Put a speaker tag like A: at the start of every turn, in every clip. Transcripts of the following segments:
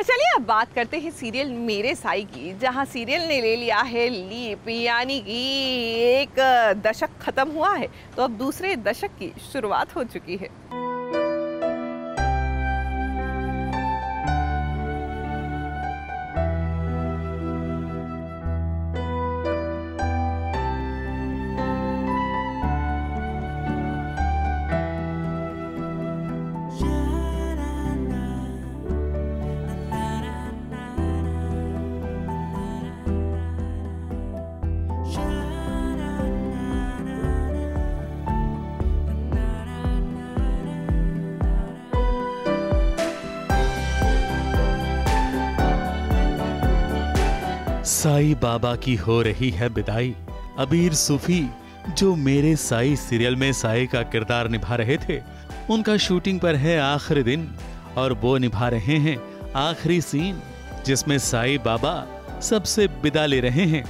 A: और चलिए अब बात करते हैं सीरियल मेरे साई की, जहाँ सीरियल ने ले लिया है लीप, यानी कि एक दशक खत्म हुआ है। तो अब दूसरे दशक की शुरुआत हो चुकी है।
B: साई बाबा की हो रही है विदाई। अबीर सूफी, जो मेरे साई सीरियल में साई का किरदार निभा रहे थे, उनका शूटिंग पर है आखिरी दिन, और वो निभा रहे हैं आखिरी सीन, जिसमें साई बाबा सबसे विदा ले रहे हैं।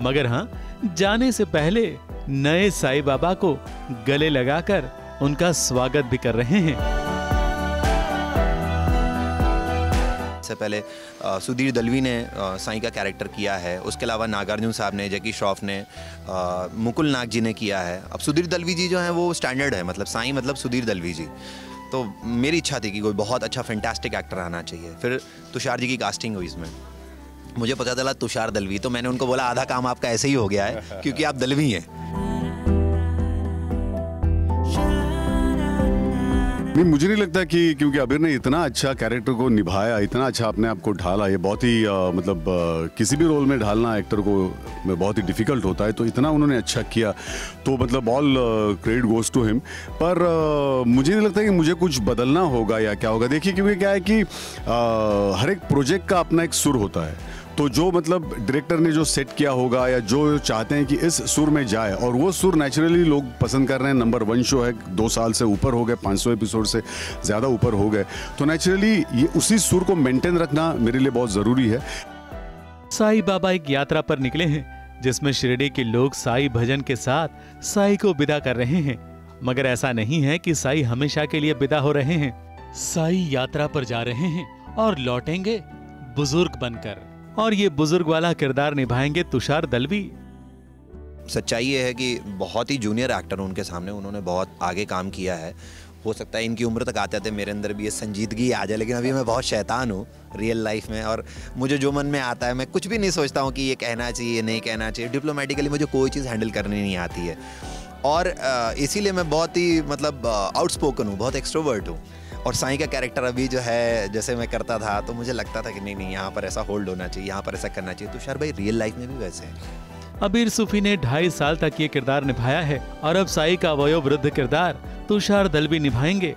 B: मगर हाँ जाने से पहले नए साई बाबा को गले लगाकर उनका स्वागत भी कर रहे हैं।
C: से पहले सुधीर दलवी ने साई का कैरेक्टर किया है। उसके अलावा नागार्जुन साहब ने, जैकी श्रॉफ ने मुकुल नाग जी ने किया है। अब सुधीर दलवी जी जो हैं, वो स्टैंडर्ड है मतलब साई मतलब सुधीर दलवी जी। तो मेरी इच्छा थी कि कोई बहुत अच्छा फैंटास्टिक एक्टर आना चाहिए। फिर तुषार जी की कास्टिंग हुई इसमें। मुझे पता चला तुषार दलवी तो मैंने उनको बोला, आधा काम आपका ऐसे ही हो गया है, क्योंकि आप दलवी हैं।
D: नहीं मुझे नहीं लगता कि क्योंकि अबीर ने इतना अच्छा कैरेक्टर को निभाया इतना अच्छा अपने आप को ढाला ये बहुत ही अ, मतलब अ, किसी भी रोल में ढालना एक्टर को में बहुत ही डिफ़िकल्ट होता है तो इतना उन्होंने अच्छा किया तो मतलब all credit goes to him पर अ, मुझे नहीं लगता कि मुझे कुछ बदलना होगा या क्या होगा। देखिए क्योंकि क्या है कि अ, हर एक प्रोजेक्ट का अपना एक सुर होता है। तो जो मतलब डायरेक्टर ने जो सेट किया होगा या जो चाहते हैं कि इस सुर में जाए, और वो सुर नेचुरली लोग पसंद कर रहे हैं। नंबर वन शो है, दो साल से ऊपर हो गए 500 एपिसोड से ज़्यादा ऊपर हो गए। तो नेचुरली ये उसी सुर को मेंटेन रखना मेरे लिए बहुत ज़रूरी है।
B: साई बाबा एक यात्रा पर निकले हैं, जिसमें शिरडी के लोग साई भजन के साथ साई को विदा कर रहे हैं। मगर ऐसा नहीं है कि साई हमेशा के लिए विदा हो रहे हैं। साई यात्रा पर जा रहे हैं और लौटेंगे बुज़ुर्ग बनकर। और ये बुज़ुर्ग वाला किरदार निभाएँगे तुषार दलवी।
C: सच्चाई ये है कि बहुत ही जूनियर एक्टर उनके सामने उन्होंने बहुत आगे काम किया है। हो सकता है इनकी उम्र तक आते आते मेरे अंदर भी ये संजीदगी आ जाए, लेकिन अभी मैं बहुत शैतान हूँ रियल लाइफ में और मुझे जो मन में आता है, मैं कुछ भी नहीं सोचता हूँ कि ये कहना चाहिए, नहीं कहना चाहिए। डिप्लोमेटिकली मुझे कोई चीज़ हैंडल करनी नहीं आती है। और इसीलिए मैं बहुत ही मतलब आउटस्पोकन हूँ, बहुत एक्सट्रोवर्ट हूँ। और साईं का कैरेक्टर अभी जो है जैसे मैं करता था तो मुझे लगता था कि नहीं नहीं यहाँ पर ऐसा होल्ड होना चाहिए यहाँ पर ऐसा करना चाहिए। तुषार भाई रियल लाइफ में भी वैसे हैं।
B: अबीर सूफी ने ढाई साल तक ये किरदार निभाया है और अब साई का वयोवृद्ध किरदार तुषार दलवी निभाएँगे।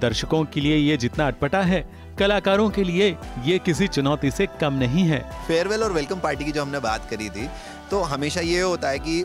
B: दर्शकों के लिए ये जितना अटपटा है कलाकारों के लिए ये किसी चुनौती से कम नहीं है।
C: फेयरवेल और वेलकम पार्टी की जो हमने बात करी थी तो हमेशा ये होता है कि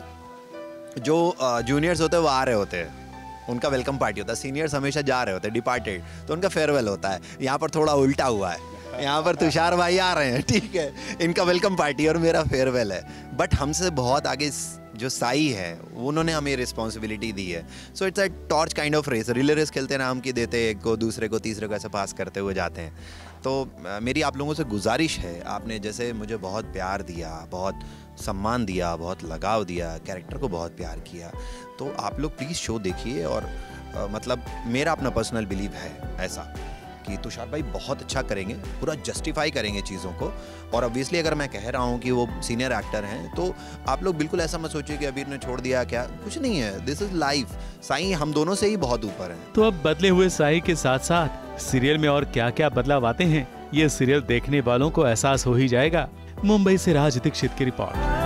C: जो जूनियर्स होते हैं वो आ रहे होते हैं। उनका वेलकम पार्टी होता है। सीनियर्स हमेशा जा रहे होते हैं डिपार्टेड तो उनका फेयरवेल होता है। यहाँ पर थोड़ा उल्टा हुआ है। यहाँ पर तुषार भाई आ रहे हैं ठीक है। इनका वेलकम पार्टी और मेरा फेयरवेल है। बट हमसे बहुत आगे जो साई है उन्होंने हमें रिस्पॉन्सिबिलिटी दी है। So it's a torch kind of race relay race खेलते हैं नाम की देते एक को दूसरे को तीसरे को ऐसे पास करते हुए जाते हैं। तो मेरी आप लोगों से गुजारिश है आपने जैसे मुझे बहुत प्यार दिया बहुत सम्मान दिया बहुत लगाव दिया कैरेक्टर को बहुत प्यार किया तो आप लोग प्लीज़ शो देखिए और अ, मतलब मेरा अपना पर्सनल बिलीव है ऐसा। कि तुषार भाई बहुत अच्छा करेंगे, पूरा जस्टिफाई करेंगे चीज़ों को। और ऑब्वियसली अगर मैं कह रहा हूँ कि वो सीनियर एक्टर हैं तो आप लोग बिल्कुल ऐसा मत सोचिए कि अबीर ने छोड़ दिया, क्या? कुछ नहीं है। दिस इज़ लाइफ साई हम दोनों से ही बहुत ऊपर हैं।
B: तो अब बदले हुए साई के साथ साथ सीरियल में और क्या क्या बदलाव आते हैं, ये सीरियल देखने वालों को एहसास हो ही जाएगा। मुंबई से राज दीक्षित की रिपोर्ट।